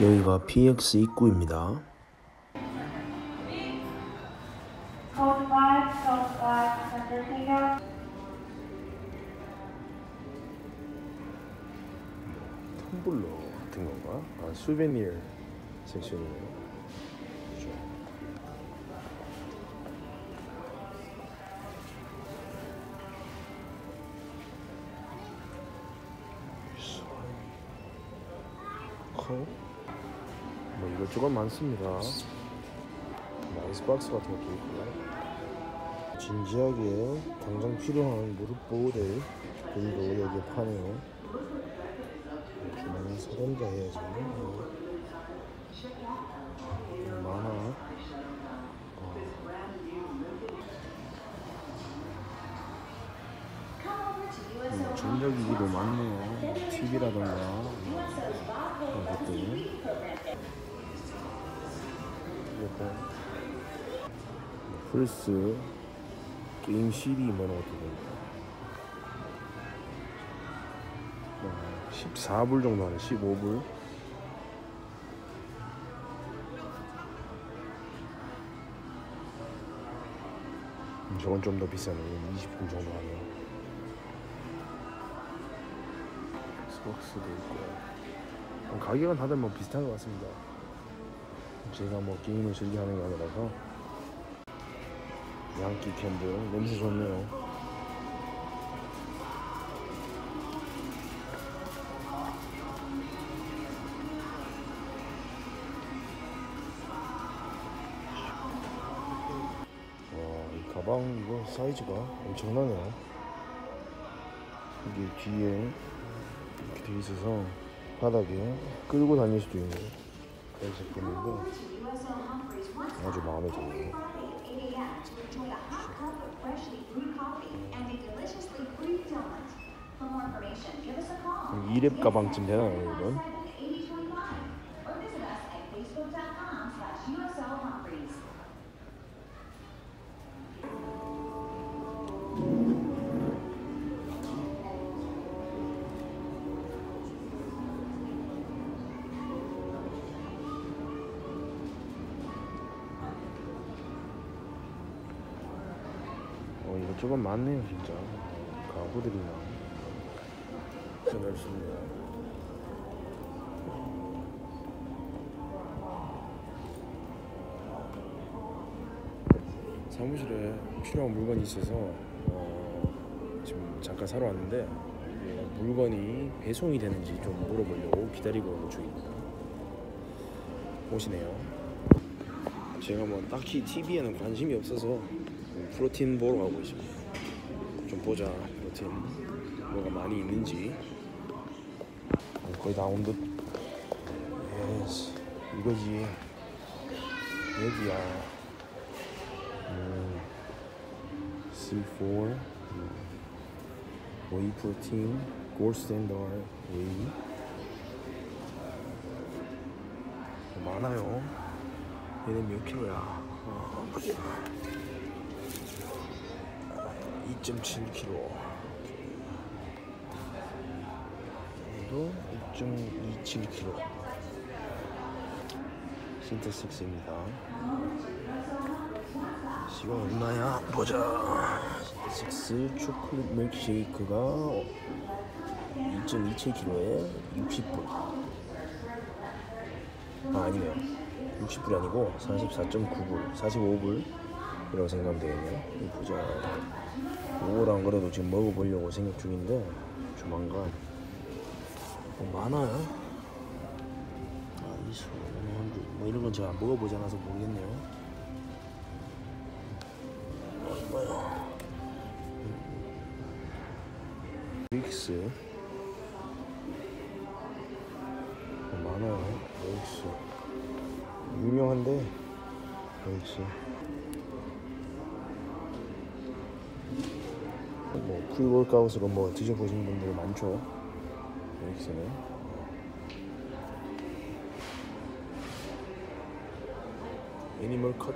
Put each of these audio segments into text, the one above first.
여기가 PX 입구입니다. Code 5, code 5, Undertaker. 텀블러 같은 건가? 아, 수베니어 섹션이네요. 커? 뭐 이것저것 많습니다. 아이스박스 같은 것도 있고요. 진지하게 당장 필요한 무릎 보호대 그리고 여기 파네요. 주머니 서른자 해야지. 어. 많아. 어. 음, 전자기기도 많네요. TV라던가 것들. 약간 플스 게임 CD 뭐 이런 것도 있고. 14불 정도 하네 15불 음, 저건 좀 더 비싸네 20불 정도 하네요 스박스도 있고 어, 가격은 다들 뭐 비슷한 것 같습니다. 제가 뭐 게임을 즐겨 하는 게 아니라서. 양키 캔들 냄새 좋네요. 가방 이거 사이즈가 엄청나네요. 이게 뒤에 이렇게 돼 있어서 바닥에 끌고 다닐 수도 있는 그런 제품인데 아주 마음에 드네요. Call. 이랩 가방쯤 되나요, 이건? 어, 이것저것 많네요, 진짜. 가구들이나. 진짜 넓습니다. 사무실에 필요한 물건이 있어서 어, 지금 잠깐 사러 왔는데 이게 물건이 배송이 되는지 좀 물어보려고 기다리고 있는 중입니다. 오시네요. 제가 뭐 딱히 TV에는 관심이 없어서 protein 보러 가고 있습니다. 좀 보자 protein 뭐가 많이 있는지 어, 거의 다 온 듯. Yes 이거지 여기야. 음, C4 음, whey protein gold standard whey 많아요. 얘는 몇 킬로야? 어, 보자. 2.7kg. 얘도 2.27kg. 신테식스입니다. 시간 얼마야? 보자. 신테식스 초콜릿 밀크쉐이크가 2.27kg에 60불. 아 아니네요. 60불이 아니고 44.9불, 45불 이라고 생각하면 되겠네요. 보자. 요거랑 그래도 지금 먹어보려고 생각 중인데 조만간 뭐 많아요. 아 이수, 뭐 이런 건 제가 먹어보지 않아서 모르겠네요. 얼마야? 믹스 뭐 많아요. 믹스 유명한데 믹스 뭐 프리워크아웃으로 뭐 드셔보신 분들 많죠 믹스는 Animal Cut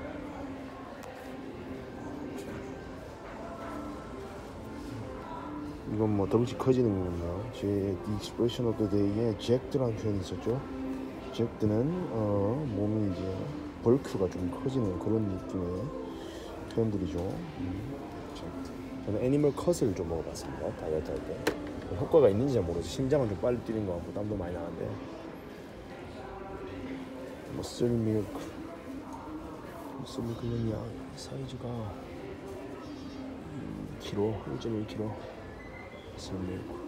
이건 뭐 덩치 커지는 건가요? 제 Expression of the Day에 jacked라는 표현이 있었죠 jacked는 어, 몸이 이제 bulk가 좀 커지는 그런 느낌의 표현들이죠. 음, jacked. 저는 Animal Cut을 좀 먹어봤습니다. 다이어트 할 때. 효과가 있는지 잘 모르겠어요. 심장은 좀 빨리 뛰는 것 같고 땀도 많이 나는데. 머슬 밀크. 머슬 밀크는 양 사이즈가 음, 키로 1.1kg. 머슬 밀크.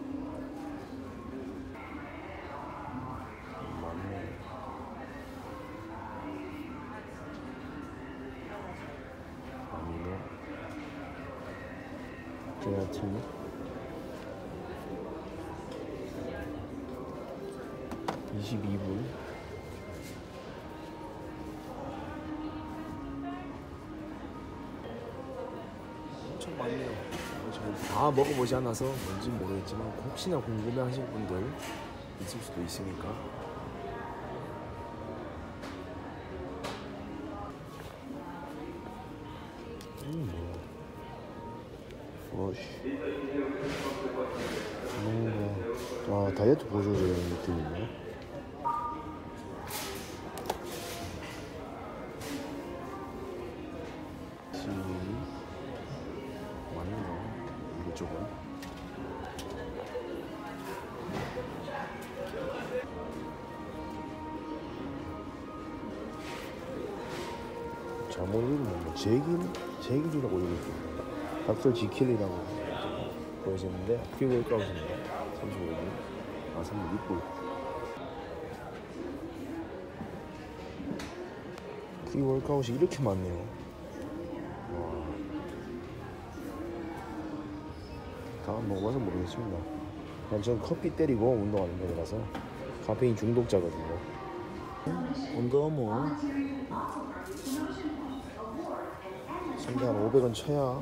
22불 엄청 많네요 저는 다 먹어보지 않아서 뭔지 모르겠지만 혹시나 궁금해 하실 분들 있을 수도 있으니까 음, 뭐야. 어씨. 뭔가, 아, 다이어트 보조제라는 느낌이네. 이쪽은. 읽으면 뭐 제길 제길이라고 읽을 닥터 지킬이라고 보여지는데 피부일 가운데입니다 35분. 아 36분. 프리월카웃이 이렇게 많네요 다 먹어봐서 모르겠습니다. 그냥 저는 커피 때리고 운동하는 편이라서 카페인 중독자거든요. 언더아머 3대 한 500원 쳐야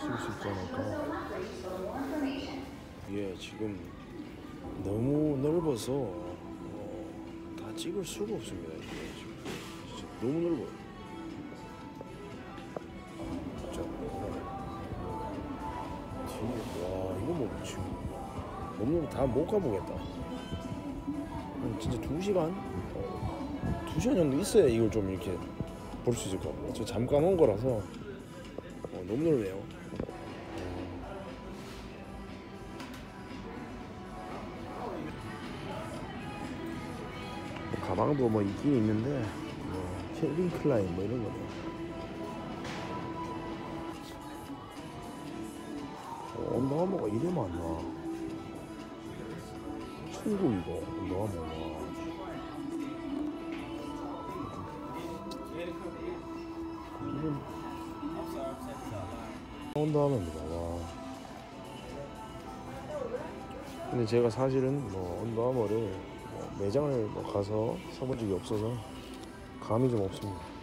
쓸 수 있지 않을까? 예 지금 너무 넓어서 어, 다 찍을 수가 없습니다. 이게 지금. 진짜 너무 넓어요 지금 너무 다못 가보겠다 음, 진짜 2시간? 어, 2시간 정도 있어야 이걸 좀 이렇게 볼 수 있을 것 같아요. 저 잠깐 온 거라서 어, 너무 넓네요. 뭐 가방도 뭐 있긴 있는데 뭐 Calvin Klein 뭐 이런 거네. 어, Under Armour가 이래 많나? 언더아머가. 이건 언더아머입니다. 와. 근데 제가 사실은 뭐 언더아머를 뭐 매장을 뭐 가서 사본 적이 없어서 감이 좀 없습니다.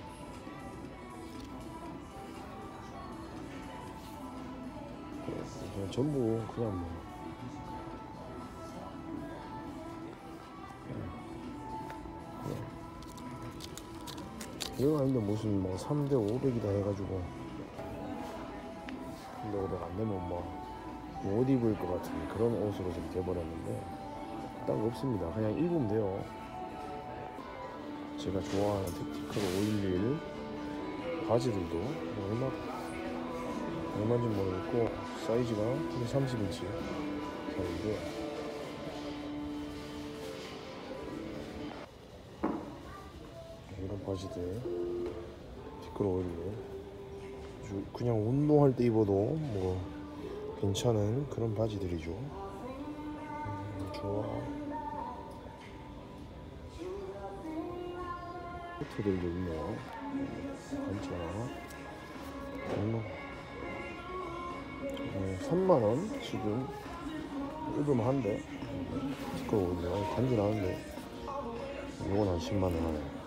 전부 그냥 뭐. 이거 아닌데 무슨 뭐 3대 500이다 해가지고. 근데 500 안 되면 뭐못 입을 것 같은 그런 옷으로 좀 돼버렸는데 딱 없습니다. 그냥 입으면 돼요. 제가 좋아하는 택티컬 511 바지들도 뭐 얼마 얼마인지 모르겠고 사이즈가 30인치 사이즈인데 이런 바지들 오일로 아주 그냥 운동할 때 입어도 뭐 괜찮은 그런 바지들이죠. 음, 좋아. 코트들도 있네요. 괜찮아. 어, 3만원 지금 한대 티끌 오일로 간지나는데 이건 한 10만원 하네.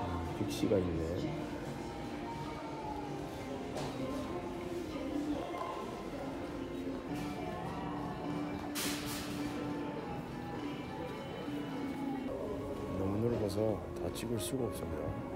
음, 빅시가 있네 다 찍을 수가 없습니다.